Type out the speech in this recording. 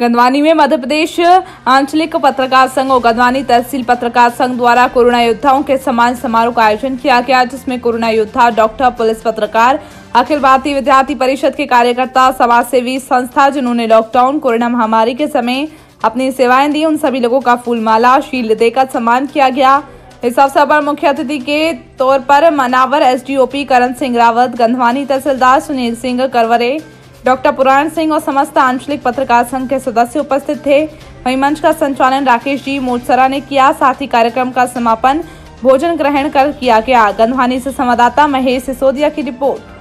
गंदवानी में मध्य प्रदेश आंचलिक पत्रकार संघ और गंदवानी तहसील पत्रकार संघ द्वारा कोरोना योद्धाओं के सम्मान समारोह का आयोजन किया गया, जिसमें कोरोना योद्धा डॉक्टर, पुलिस पत्रकार, अखिल भारतीय विद्यार्थी परिषद के कार्यकर्ता समाज सेवी संस्था, जिन्होंने लॉकडाउन कोरोना महामारी के समय अपनी सेवाएँ दी, उन सभी लोगों का फूलमाला शील्ड देकर सम्मान किया गया। इस अवसर पर मुख्य अतिथि के तौर पर मनावर एसडीओपी करण सिंह रावत गंधवानी तहसीलदार सुनील सिंह करवरे डॉक्टर पुराण सिंह और समस्त आंचलिक पत्रकार संघ के सदस्य उपस्थित थे। वहीं मंच का संचालन राकेश जी मोटसरा ने किया। साथ ही कार्यक्रम का समापन भोजन ग्रहण कर किया गया। गंधवानी से संवाददाता महेश सिसोदिया की रिपोर्ट।